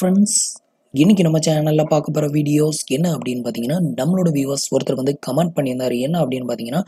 Friends இன்றைக்கி நம்ம சேனலில் பார்க்க போகிற வீடியோஸ் என்ன அப்படின்னு பார்த்தீங்கன்னா நம்மளோட வியூவர்ஸ் ஒருத்தர் வந்து கமெண்ட் பண்ணியிருந்தாரு. என்ன அப்படின்னு பார்த்தீங்கன்னா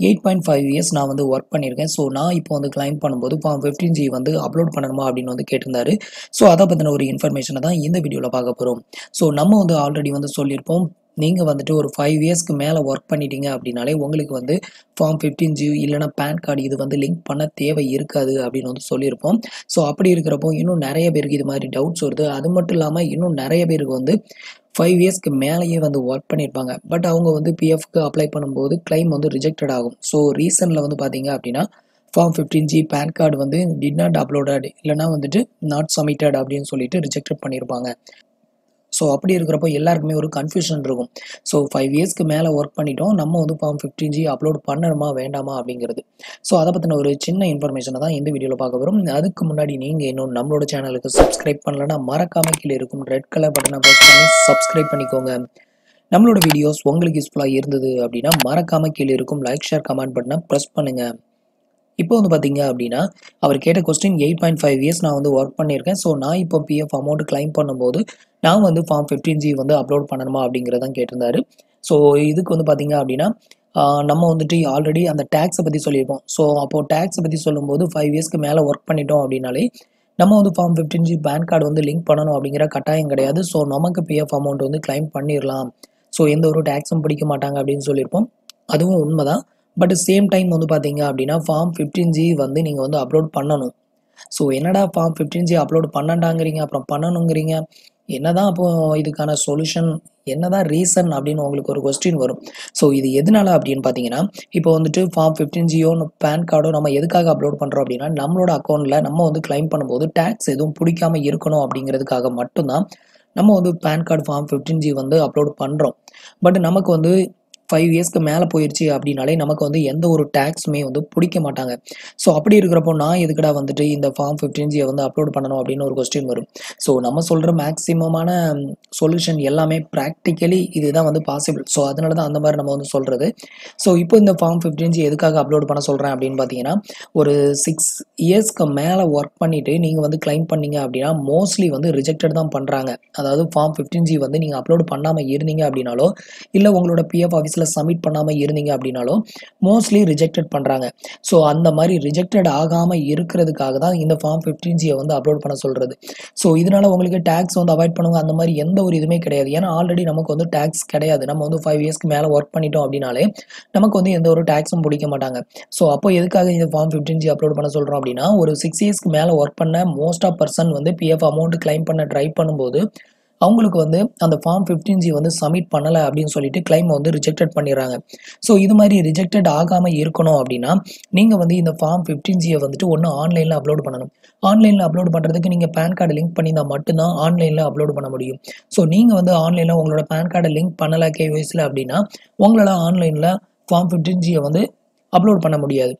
எயிட் பாயிண்ட் ஃபைவ் இயர்ஸ் நான் வந்து ஒர்க் பண்ணியிருக்கேன். ஸோ நான் இப்போ வந்து கிளைம் பண்ணும்போது ஃபார்ம் ஃபிஃப்டீன் ஜி வந்து அப்லோட் பண்ணணுமா அப்படின்னு வந்து கேட்டிருந்தாரு. ஸோ அதை பற்றின ஒரு இன்ஃபர்மேஷனை தான் இந்த வீடியோவில் பார்க்க போகிறோம் ஸோ நம்ம வந்து ஆல்ரெடி வந்து சொல்லியிருப்போம். நீங்கள் வந்துட்டு ஒரு ஃபைவ் இயர்ஸ்க்கு மேலே ஒர்க் பண்ணிட்டீங்க அப்படின்னாலே உங்களுக்கு வந்து ஃபார்ம் ஃபிஃப்டீன் ஜி இல்லைனா பேன் கார்டு இது வந்து லிங்க் பண்ண தேவை இருக்காது அப்படின்னு வந்து சொல்லியிருப்போம். ஸோ அப்படி இருக்கிறப்போ இன்னும் நிறைய பேருக்கு இது மாதிரி டவுட்ஸ் வருது. அது மட்டும் இல்லாமல் இன்னும் நிறைய பேருக்கு வந்து ஃபைவ் இயர்ஸ்க்கு மேலேயே வந்து ஒர்க் பண்ணியிருப்பாங்க. பட் அவங்க வந்து பிஎஃப்க்கு அப்ளை பண்ணும்போது கிளைம் வந்து ரிஜெக்டட் ஆகும். ஸோ ரீசனில் வந்து பார்த்தீங்க அப்படின்னா form fifteen G PAN card வந்து டிட் நாட் அப்லோடட் இல்லைனா வந்துட்டு நாட் சப்மிட்டட் அப்படின்னு சொல்லிட்டு ரிஜெக்டட் பண்ணியிருப்பாங்க. ஸோ அப்படி இருக்கிறப்போ எல்லாருக்குமே ஒரு கன்ஃபியூஷன் இருக்கும். ஸோ ஃபைவ் இயர்ஸ்க்கு மேலே ஒர்க் பண்ணிட்டோம். நம்ம வந்து ஃபார்ம் ஃபிஃப்டீன் ஜி அப்லோட் பண்ணணுமா வேண்டாமா அப்படிங்கிறது. ஸோ அதை பற்றின ஒரு சின்ன இன்ஃபர்மேஷனை தான் இந்த வீடியோவில் பார்க்க வரும். அதுக்கு முன்னாடி நீங்கள் இன்னும் நம்மளோட சேனலுக்கு சப்ஸ்கிரைப் பண்ணலன்னா மறக்காம கீழே இருக்கும் ரெட் கலர் பட்டனை ப்ரெஸ் பண்ணி சப்ஸ்கிரைப் பண்ணிக்கோங்க. நம்மளோட வீடியோஸ் உங்களுக்கு யூஸ்ஃபுல்லாக இருந்தது அப்படின்னா மறக்காம கீழே இருக்கும் லைக் ஷேர் கமெண்ட் பட்டனை ப்ரெஸ் பண்ணுங்கள் இப்போ வந்து பார்த்தீங்க அப்படின்னா அவர் கேட்ட question eight point five years நான் வந்து ஒர்க் பண்ணியிருக்கேன். ஸோ நான் இப்போ பிஎஃப் அமௌண்ட் கிளைம் பண்ணும்போது நான் வந்து ஃபார்ம் ஃபிஃப்டீன் ஜி வந்து அப்லோட் பண்ணணுமா அப்படிங்கிறதான் கேட்டிருந்தாரு. ஸோ இதுக்கு வந்து பார்த்தீங்க அப்படின்னா நம்ம வந்துட்டு ஆல்ரெடி அந்த டேக்ஸை பற்றி சொல்லியிருப்போம். ஸோ அப்போது டேக்ஸை பற்றி சொல்லும்போது ஃபைவ் இயர்ஸ்க்கு மேலே ஒர்க் பண்ணிட்டோம் அப்படின்னாலே நம்ம வந்து form fifteen G PAN card வந்து லிங்க் பண்ணணும் அப்படிங்கிற கட்டாயம் கிடையாது. ஸோ நமக்கு பிஎஃப் அமௌண்ட் வந்து கிளைம் பண்ணிடலாம் ஸோ எந்த ஒரு டேக்ஸும் பிடிக்க மாட்டாங்க அப்படின்னு சொல்லியிருப்போம். அதுவும் உண்மைதான். பட் சேம் டைம் வந்து பார்த்தீங்க அப்படின்னா ஃபார்ம் ஃபிஃப்டீன் ஜி வந்து நீங்கள் வந்து அப்லோட் பண்ணணும். ஸோ என்னடா ஃபார்ம் ஃபிஃப்டீன் ஜி அப்லோட் பண்ணண்டாங்கிறீங்க? அப்புறம் பண்ணணுங்கிறீங்க? என்னதான் அப்போ இதுக்கான சொல்யூஷன் என்னதான் ரீசன் அப்படின்னு உங்களுக்கு ஒரு கொஸ்டின் வரும். ஸோ இது எதனால அப்படின்னு பார்த்தீங்கன்னா இப்போ வந்துட்டு ஃபார்ம் ஃபிஃப்டீன் ஜியோ பேன் கார்டோ நம்ம எதுக்காக அப்லோட் பண்ணுறோம் அப்படின்னா நம்மளோட அக்கௌண்ட்டில் நம்ம வந்து கிளைம் பண்ணும்போது டேக்ஸ் எதுவும் பிடிக்காம இருக்கணும் அப்படிங்கிறதுக்காக மட்டும்தான் நம்ம வந்து PAN card form fifteen G வந்து அப்லோட் பண்ணுறோம் பட் நமக்கு வந்து ஃபைவ் இயர்ஸ்க்கு மேலே போயிடுச்சு அப்படின்னாலே நமக்கு வந்து எந்த ஒரு டேக்ஸுமே வந்து பிடிக்க மாட்டாங்க. ஸோ அப்படி இருக்கிறப்போ நான் எதுக்கடா வந்துட்டு இந்த ஃபார்ம் ஃபிஃப்டீன் ஜியை வந்து அப்லோட் பண்ணணும் அப்படின்னு ஒரு கொஸ்டின் வரும். ஸோ நம்ம சொல்கிற மேக்ஸிமமான சொல்யூஷன் எல்லாமே ப்ராக்டிக்கலி இதுதான் வந்து பாசிபிள் ஸோ அதனால தான் அந்த மாதிரி நம்ம வந்து சொல்கிறது ஸோ இப்போ இந்த ஃபார்ம் ஃபிஃப்டீன் ஜி எதுக்காக அப்லோட் பண்ண சொல்கிறேன் அப்படின்னு பார்த்தீங்கன்னா ஒரு சிக்ஸ் இயர்ஸ்க்கு மேலே ஒர்க் பண்ணிவிட்டு நீங்கள் வந்து கிளைம் பண்ணீங்க அப்படின்னா மோஸ்ட்லி வந்து ரிஜெக்டட் தான் பண்ணுறாங்க அதாவது ஃபார்ம் ஃபிஃப்டீன் ஜி வந்து நீங்கள் அப்லோட் பண்ணாமல் இருந்தீங்க அப்படின்னாலோ இல்லை உங்களோட பிஎஃப் ஆஃபீஸ் ஆஃபீஸில் சப்மிட் பண்ணாமல் இருந்தீங்க அப்படின்னாலும் மோஸ்ட்லி ரிஜெக்டட் பண்ணுறாங்க ஸோ அந்த மாதிரி ரிஜெக்டட் ஆகாமல் இருக்கிறதுக்காக தான் இந்த ஃபார்ம் ஃபிஃப்டீன் ஜியை வந்து அப்லோட் பண்ண சொல்கிறது ஸோ இதனால் உங்களுக்கு டேக்ஸ் வந்து அவாய்ட் பண்ணுங்க. அந்த மாதிரி எந்த ஒரு இதுவுமே கிடையாது. ஏன்னா ஆல்ரெடி நமக்கு வந்து டேக்ஸ் கிடையாது. நம்ம வந்து ஃபைவ் இயர்ஸ்க்கு மேலே ஒர்க் பண்ணிட்டோம் அப்படின்னாலே நமக்கு வந்து எந்த ஒரு டேக்ஸும் பிடிக்க மாட்டாங்க. ஸோ அப்போ எதுக்காக இந்த ஃபார்ம் ஃபிஃப்டீன் ஜி அப்லோட் பண்ண சொல்கிறோம் அப்படின்னா ஒரு சிக்ஸ் இயர்ஸ்க்கு மேலே ஒர்க் பண்ண மோஸ்ட் ஆஃப் பர்சன் வந்து பிஎஃப் அமௌண்ட் கிளைம் பண்ண ட்ரை பண்ணும்போது அவங்களுக்கு வந்து அந்த ஃபார்ம் ஃபிஃப்டீன் ஜி வந்து சப்மிட் பண்ணலை அப்படின்னு சொல்லிட்டு கிளைம் வந்து ரிஜெக்டட் பண்ணிடுறாங்க. ஸோ இது மாதிரி ரிஜெக்டட் ஆகாமல் இருக்கணும் அப்படின்னா நீங்கள் வந்து இந்த ஃபார்ம் ஃபிஃப்டீன் ஜியை வந்துட்டு ஒன்று ஆன்லைனில் அப்லோட் பண்ணணும். ஆன்லைனில் அப்லோட் பண்ணுறதுக்கு நீங்கள் பேன் கார்டு லிங்க் பண்ணியிருந்தால் மட்டும்தான் ஆன்லைனில் அப்லோட் பண்ண முடியும். ஸோ நீங்கள் வந்து ஆன்லைனில் உங்களோட பேன் கார்டை லிங்க் பண்ணலை கேஒய்ஸில் அப்படின்னா உங்களால் ஆன்லைனில் ஃபார்ம் ஃபிஃப்டீன் ஜியை வந்து அப்லோட் பண்ண முடியாது.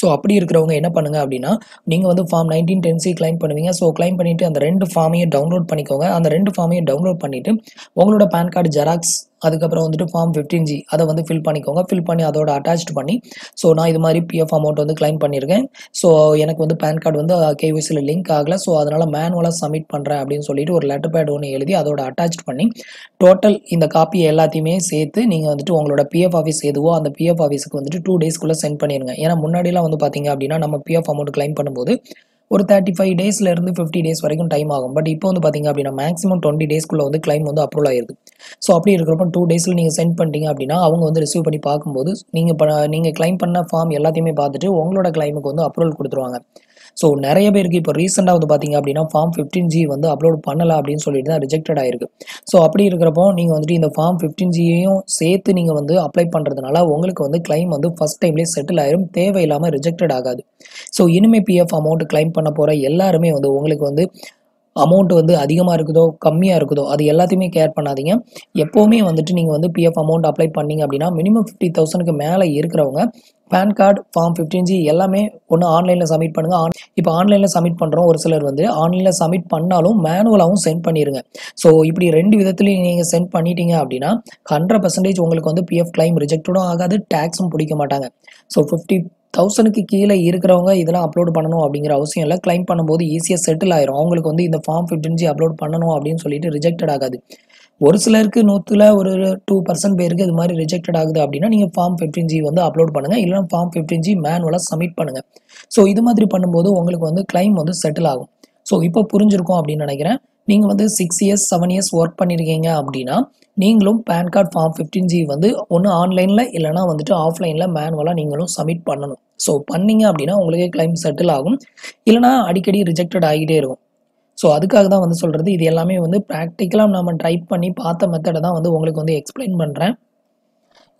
ஸோ அப்படி இருக்கிறவங்க என்ன பண்ணுங்க அப்படின்னா நீங்கள் வந்து form nineteen ten C claim பண்ணுவீங்க. ஸோ கிளைம் பண்ணிவிட்டு அந்த ரெண்டு ஃபார்மையும் டவுன்லோட் பண்ணிக்கோங்க. அந்த ரெண்டு ஃபார்மையும் டவுன்லோட் பண்ணிவிட்டு உங்களோட பேன் கார்டு ஜெராக்ஸ் அதுக்கப்புறம் வந்துட்டு ஃபார்ம் ஃபிஃப்டின் ஜி அதை வந்து ஃபில் பண்ணிக்கோங்க. ஃபில் பண்ணி அதோட அட்டாச் பண்ணி ஸோ நான் இது மாதிரி பிஎஃப் அமௌண்ட் வந்து கிளைம் பண்ணியிருக்கேன். ஸோ எனக்கு வந்து பேன் கார்டு வந்து கேவிசியில் லிங்க் ஆகலை. ஸோ அதனால் மேனுவலாக சப்மிட் பண்ணுறேன் அப்படின்னு சொல்லிட்டு ஒரு லெட்டர் பேட் ஒன்று எழுதி அதோட அட்டாச் பண்ணி டோட்டல் இந்த காப்பி எல்லாத்தையுமே சேர்த்து நீங்கள் வந்துட்டு உங்களோட பிஎஃப் ஆஃபீஸ் எதுவோ அந்த பிஎஃப் ஆஃபீஸுக்கு வந்துட்டு டூ டேஸ்க்குள்ளே சென்ட் பண்ணிடுங்க ஏன்னா முன்னாடிலாம் வந்து பார்த்தீங்க அப்படின்னா நம்ம பிஎஃப் அமௌண்ட் கிளைம் பண்ணும்போது ஒரு தேர்ட்டி ஃபைவ் டேஸ்லேருந்து ஃபிஃப்டி டேஸ் வரைக்கும் டைம் ஆகும். பட் இப்போ வந்து பார்த்தீங்க அப்படின்னா மேக்ஸிமம் டுவெண்ட்டி டேஸ்க்குள்ளே வந்து கிளைம் வந்து அப்ரூவல் ஆயிருது. ஸோ அப்படி இருக்கிறப்ப டூ டேஸில் நீங்கள் சென்ட் பண்ணிட்டீங்க அப்படின்னா அவங்க வந்து ரிசீவ் பண்ணி பார்க்கும்போது நீங்கள் இப்போ நீங்கள் கிளைம் பண்ண ஃபார்ம் எல்லாத்தையுமே பார்த்துட்டு உங்களோட கிளைமுக்கு வந்து அப்ரூவல் கொடுத்துருவாங்க. ஸோ நிறைய பேருக்கு இப்போ ரீசெண்டாக வந்து பார்த்தீங்க அப்படின்னா ஃபார்ம் ஃபிஃப்டீன் ஜி வந்து அப்லோட் பண்ணலை அப்படின்னு சொல்லிட்டு தான் ரிஜெக்டட் ஆயிருக்கு. ஸோ அப்படி இருக்கிறப்போ நீங்கள் வந்துட்டு இந்த ஃபார்ம் ஃபிஃப்டீன் ஜியையும் சேர்த்து நீங்கள் வந்து அப்ளை பண்ணுறதுனால உங்களுக்கு வந்து கிளைம் வந்து ஃபஸ்ட் டைம்லேயே செட்டில் ஆயிரும். தேவையில்லாமல் ரிஜெக்டட் ஆகாது. ஸோ இனிமே பிஎஃப் அமௌண்ட் கிளைம் பண்ண போகிற எல்லாருமே வந்து உங்களுக்கு வந்து அமௌண்ட் வந்து அதிகமாக இருக்குதோ கம்மியாக இருக்குதோ அது எல்லாத்தையுமே கேர் பண்ணாதீங்க. எப்போவுமே வந்துட்டு நீங்கள் வந்து பிஎஃப் அமௌண்ட் அப்ளை பண்ணீங்க அப்படின்னா மினிமம் ஃபிஃப்டி தௌசண்ட்க்கு மேலே இருக்கிறவங்க PAN card form fifteen G எல்லாமே ஒன்று ஆன்லைனில் சப்மிட் பண்ணுங்கள் ஆன் இப்போ ஆன்லைனில் சப்மிட் பண்ணுறோம் ஒரு சிலர் வந்து ஆன்லைனில் சப்மிட் பண்ணாலும் மேனுவலாகவும் சென்ட் பண்ணிடுங்க ஸோ இப்படி ரெண்டு விதத்துலையும் நீங்கள் சென்ட் பண்ணிட்டீங்க அப்படின்னா ஹண்ட்ரட் பர்சன்டேஜ் உங்களுக்கு வந்து பிஎஃப் கிளைம் ரிஜெக்டடும் ஆகாது டேக்ஸும் பிடிக்க மாட்டாங்க. ஸோ ஃபிஃப்டி தௌசண்ட்க்கு கீழே இருக்கிறவங்க இதெல்லாம் அப்லோட் பண்ணணும் அப்படிங்கிற அவசியம் இல்லை. கிளைம் பண்ணும்போது ஈஸியாக செட்டில் ஆயிரும். அவங்களுக்கு வந்து இந்த ஃபார்ம் ஃபிஃப்டின் ஜி அப்லோட் பண்ணணும் அப்படின்னு சொல்லிட்டு ரிஜெக்டட் ஆகாது. ஒரு சிலருக்கு நூற்றுல ஒரு டூ பர்சன்ட் பேருக்கு இது மாதிரி ரிஜெக்டட் ஆகுது அப்படின்னா நீங்கள் ஃபார்ம் ஃபிஃப்டின் ஜி வந்து அப்லோட் பண்ணுங்கள் இல்லைனா ஃபார்ம் ஃபிஃப்டின் ஜி மேனுவலாக சப்மிட் பண்ணுங்கள் ஸோ இது மாதிரி பண்ணும்போது உங்களுக்கு வந்து கிளைம் வந்து செட்டில் ஆகும். ஸோ இப்போ புரிஞ்சிருக்கும் அப்படின்னு நினைக்கிறேன். நீங்கள் வந்து six years seven years work பண்ணியிருக்கீங்க அப்படின்னா நீங்களும் PAN card form fifteen G வந்து ஒன்று ஆன்லைனில் இல்லைனா வந்துட்டு ஆஃப்லைனில் மேனுவலாக நீங்களும் சப்மிட் பண்ணணும். ஸோ பண்ணீங்க அப்படின்னா உங்களுக்கே கிளைம் செட்டில் ஆகும். இல்லைனா அடிக்கடி ரிஜெக்டட் ஆகிட்டே இருக்கும். ஸோ அதுக்காக தான் வந்து சொல்கிறது இது எல்லாமே வந்து ப்ராக்டிக்கலாக நம்ம ட்ரை பண்ணி பார்த்த மெத்தடை தான் வந்து உங்களுக்கு வந்து எக்ஸ்பிளைன் பண்ணுறேன்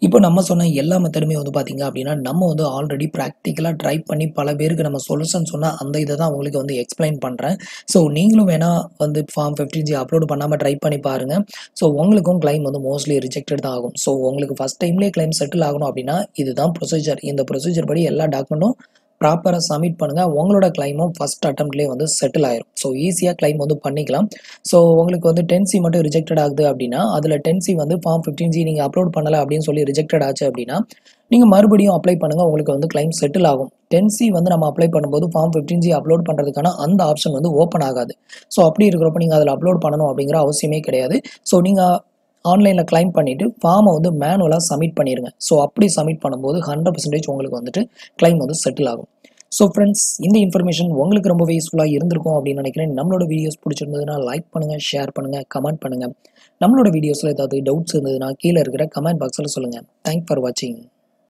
இப்போ நம்ம சொன்ன எல்லா மெத்தடுமே வந்து பார்த்தீங்க அப்படின்னா நம்ம வந்து ஆல்ரெடி ப்ராக்டிக்கலாக ட்ரை பண்ணி பல பேருக்கு நம்ம சொல்யூஷன் சொன்னால் அந்த இதை தான் உங்களுக்கு வந்து எக்ஸ்பிளைன் பண்ணுறேன் ஸோ நீங்களும் வேணால் வந்து ஃபார்ம் ஃபிஃப்டின் ஜி அப்லோட் பண்ணாமல் ட்ரை பண்ணி பாருங்கள் ஸோ உங்களுக்கும் கிளைம் வந்து மோஸ்ட்லி ரிஜெக்டட் தான் ஆகும். ஸோ உங்களுக்கு ஃபஸ்ட் டைம்லேயே கிளைம் செட்டில் ஆகணும் அப்படின்னா இதுதான் ப்ரொசீஜர் இந்த ப்ரொசீஜர் படி எல்லா டாக்குமெண்ட்டும் ப்ராப்பராக சப்மிட் பண்ணுங்கள் உங்களோட கிளைமும் ஃபஸ்ட் அட்டம்ப்ட்லேயே வந்து செட்டில் ஆயிரும். ஸோ ஈஸியாக கிளைம் வந்து பண்ணிக்கலாம். ஸோ உங்களுக்கு வந்து டென்சி மட்டும் ரிஜெக்டட் ஆகுது அப்படின்னா அதில் டென்சி வந்து ஃபார்ம் ஃபிஃப்டின் ஜி நீங்கள் அப்லோட் பண்ணலை அப்படின்னு சொல்லி ரிஜெக்டட் ஆச்சு அப்படின்னா நீங்கள் மறுபடியும் அப்ளை பண்ணுங்கள் உங்களுக்கு வந்து கிளைம் செட்டில் ஆகும். டென்சி வந்து நம்ம அப்ளை பண்ணும்போது ஃபார்ம் ஃபிஃப்டின் ஜி அப்லோட் பண்ணுறதுக்கான அந்த ஆப்ஷன் வந்து ஓப்பன் ஆகாது. ஸோ அப்படி இருக்கிறப்ப நீங்கள் அதில் அப்லோட் பண்ணணும் அப்படிங்கிற அவசியமே கிடையாது. ஸோ நீங்கள் ஆன்லைனில் கிளைம் பண்ணிவிட்டு ஃபார்மை வந்து மேனுவலாக சப்மிட் பண்ணிடுங்க ஸோ அப்படி சப்மிட் பண்ணும்போது ஹண்ட்ரட் பர்சன்டேஜ் உங்களுக்கு வந்துட்டு கிளைம் வந்து செட்டில் ஆகும். ஸோ ஃப்ரெண்ட்ஸ் இந்த இன்ஃபர்மேஷன் உங்களுக்கு ரொம்பவே யூஸ்ஃபுல்லாக இருந்திருக்கும் அப்படின்னு நினைக்கிறேன். நம்மளோட வீடியோஸ் பிடிச்சிருந்ததுன்னா லைக் பண்ணுங்கள் ஷேர் பண்ணுங்கள் கமெண்ட் பண்ணுங்கள் நம்மளோட வீடியோஸில் ஏதாவது டவுட்ஸ் இருந்ததுன்னா கீழே இருக்கிற கமெண்ட் பாக்ஸில் சொல்லுங்கள் தேங்க் ஃபார் வாட்சிங்